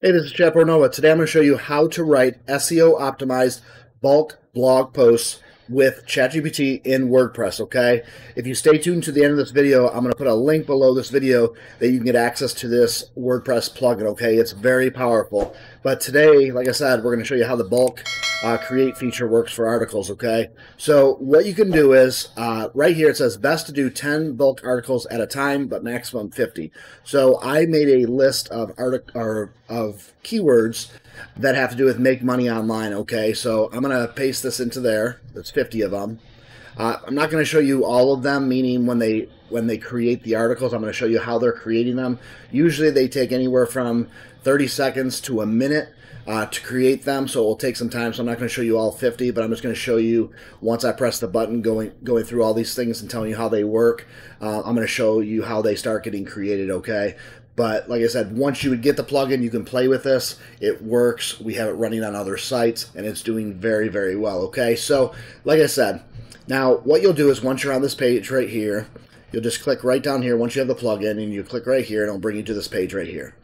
Hey, this is Chad Portnova. Today I'm going to show you how to write SEO optimized bulk blog posts with ChatGPT in WordPress, okay? If you stay tuned to the end of this video, I'm going to put a link below this video that you can get access to this WordPress plugin, okay? It's very powerful. But today, like I said, we're going to show you how the bulk uh, create feature works for articles, okay? So what you can do is, uh, right here it says best to do 10 bulk articles at a time, but maximum 50. So I made a list of artic or of keywords that have to do with make money online, okay? So I'm going to paste this into there. There's 50 of them. Uh, I'm not going to show you all of them, meaning when they when they create the articles, I'm going to show you how they're creating them. Usually they take anywhere from 30 seconds to a minute uh, to create them, so it will take some time. So I'm not going to show you all 50, but I'm just going to show you once I press the button, going going through all these things and telling you how they work. Uh, I'm going to show you how they start getting created. Okay. But like I said, once you would get the plugin, you can play with this. It works. We have it running on other sites, and it's doing very, very well. Okay, so like I said, now what you'll do is once you're on this page right here, you'll just click right down here once you have the plugin, and you click right here, and it'll bring you to this page right here.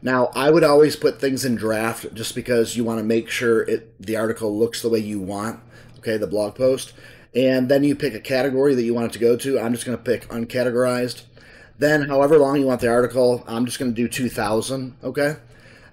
Now, I would always put things in draft just because you want to make sure it the article looks the way you want, okay, the blog post. And then you pick a category that you want it to go to. I'm just going to pick uncategorized. Then, however long you want the article, I'm just going to do 2000, okay?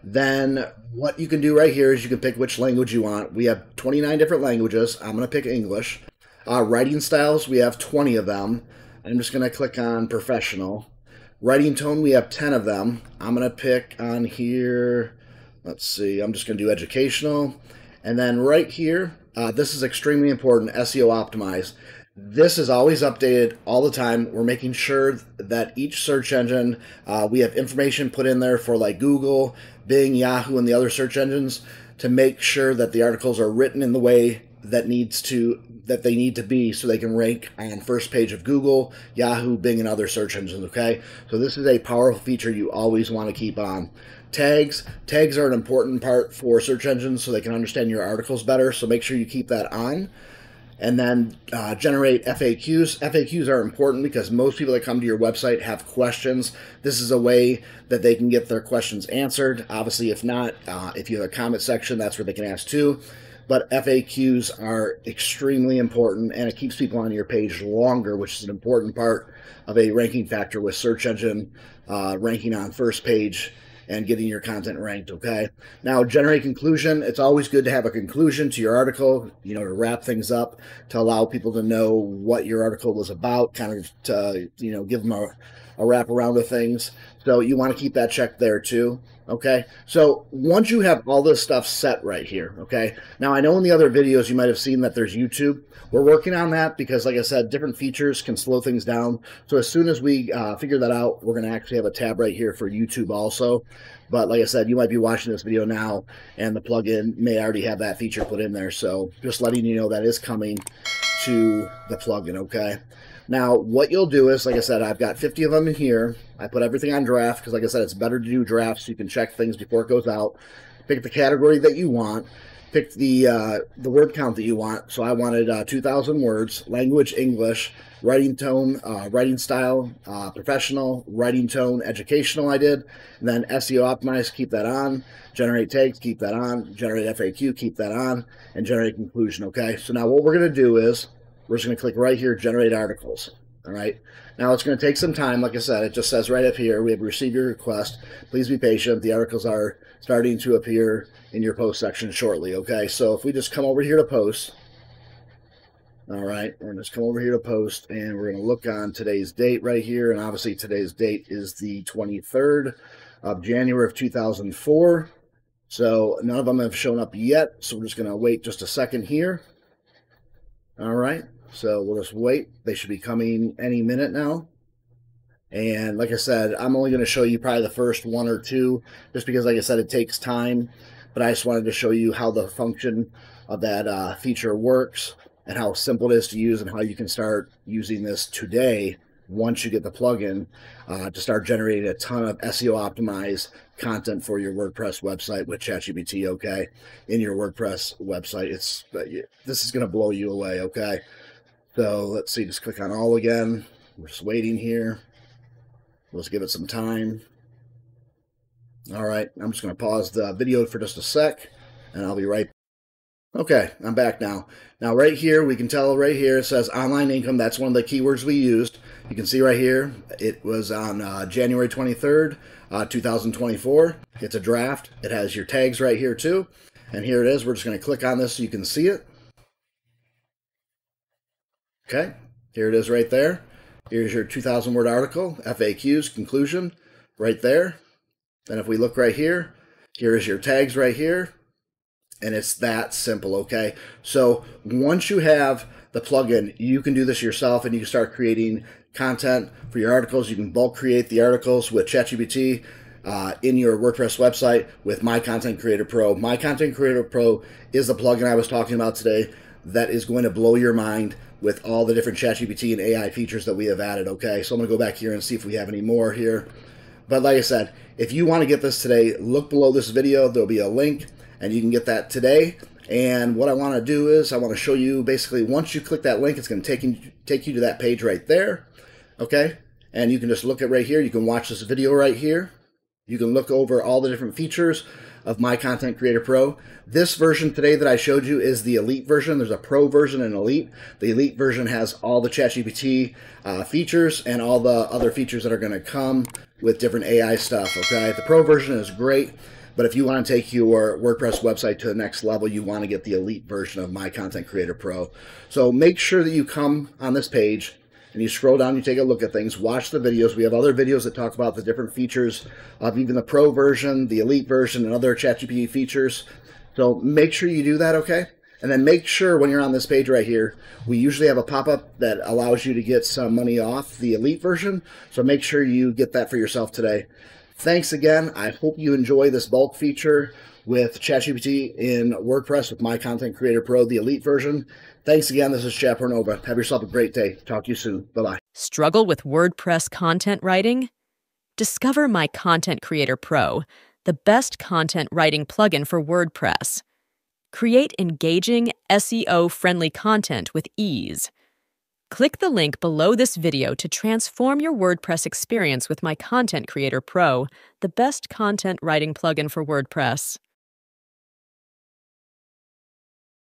Then what you can do right here is you can pick which language you want. We have 29 different languages. I'm going to pick English. Uh, writing styles, we have 20 of them. I'm just going to click on professional. Writing tone, we have 10 of them. I'm going to pick on here, let's see, I'm just going to do educational. And then right here, uh, this is extremely important, SEO optimized. This is always updated all the time. We're making sure that each search engine, uh, we have information put in there for like Google, Bing, Yahoo, and the other search engines to make sure that the articles are written in the way that needs to that they need to be so they can rank on first page of Google, Yahoo, Bing, and other search engines. Okay, so this is a powerful feature you always want to keep on. Tags tags are an important part for search engines so they can understand your articles better. So make sure you keep that on. And then uh, generate FAQs. FAQs are important because most people that come to your website have questions. This is a way that they can get their questions answered. Obviously, if not, uh, if you have a comment section, that's where they can ask too but FAQs are extremely important and it keeps people on your page longer, which is an important part of a ranking factor with search engine uh, ranking on first page and getting your content ranked, okay? Now, generate conclusion. It's always good to have a conclusion to your article, you know, to wrap things up, to allow people to know what your article was about, kind of to, you know, give them a, a wrap around of things. So you want to keep that checked there too. Okay. So once you have all this stuff set right here, okay. Now I know in the other videos you might have seen that there's YouTube. We're working on that because, like I said, different features can slow things down. So as soon as we uh, figure that out, we're going to actually have a tab right here for YouTube also. But like I said, you might be watching this video now, and the plugin may already have that feature put in there. So just letting you know that is coming to the plugin. Okay. Now, what you'll do is, like I said, I've got 50 of them in here. I put everything on draft because, like I said, it's better to do drafts so you can check things before it goes out. Pick the category that you want. Pick the uh, the word count that you want. So I wanted uh, 2,000 words. Language English. Writing tone, uh, writing style, uh, professional. Writing tone, educational. I did. And then SEO optimized. Keep that on. Generate tags. Keep that on. Generate FAQ. Keep that on. And generate conclusion. Okay. So now what we're gonna do is we're just going to click right here, generate articles. All right. Now it's going to take some time. Like I said, it just says right up here, we have received your request. Please be patient. The articles are starting to appear in your post section shortly. Okay. So if we just come over here to post, all right, we're going to just come over here to post and we're going to look on today's date right here. And obviously today's date is the 23rd of January of 2004. So none of them have shown up yet. So we're just going to wait just a second here. All right. So we'll just wait. They should be coming any minute now. And like I said, I'm only going to show you probably the first one or two, just because, like I said, it takes time. But I just wanted to show you how the function of that uh, feature works and how simple it is to use and how you can start using this today once you get the plugin uh, to start generating a ton of SEO optimized content for your WordPress website with ChatGPT, okay? In your WordPress website. It's This is going to blow you away, okay? So let's see, just click on all again. We're just waiting here. Let's give it some time. All right, I'm just going to pause the video for just a sec, and I'll be right Okay, I'm back now. Now right here, we can tell right here, it says online income. That's one of the keywords we used. You can see right here, it was on uh, January 23rd, uh, 2024. It's a draft. It has your tags right here too. And here it is. We're just going to click on this so you can see it. Okay, here it is right there. Here's your 2,000 word article, FAQs, conclusion, right there. Then if we look right here, here is your tags right here and it's that simple, okay? So once you have the plugin, you can do this yourself and you can start creating content for your articles. You can bulk create the articles with ChatGPT uh, in your WordPress website with My Content Creator Pro. My Content Creator Pro is the plugin I was talking about today that is going to blow your mind with all the different ChatGPT and AI features that we have added, okay? So I'm to go back here and see if we have any more here. But like I said, if you want to get this today, look below this video. There'll be a link and you can get that today. And what I want to do is I want to show you basically once you click that link, it's going to take you, take you to that page right there. Okay. And you can just look at right here. You can watch this video right here. You can look over all the different features of My Content Creator Pro. This version today that I showed you is the Elite version. There's a Pro version and Elite. The Elite version has all the ChatGPT uh, features and all the other features that are going to come with different AI stuff, okay? The Pro version is great. But if you want to take your WordPress website to the next level, you want to get the elite version of My Content Creator Pro. So make sure that you come on this page and you scroll down, you take a look at things, watch the videos. We have other videos that talk about the different features of even the Pro version, the Elite version, and other ChatGPT features. So make sure you do that, okay? And then make sure when you're on this page right here, we usually have a pop-up that allows you to get some money off the Elite version. So make sure you get that for yourself today. Thanks again. I hope you enjoy this bulk feature with ChatGPT in WordPress with My Content Creator Pro, the Elite version. Thanks again. This is Chad Portnova. Have yourself a great day. Talk to you soon. Bye bye. Struggle with WordPress content writing? Discover My Content Creator Pro, the best content writing plugin for WordPress. Create engaging, SEO friendly content with ease. Click the link below this video to transform your WordPress experience with my Content Creator Pro, the best content writing plugin for WordPress.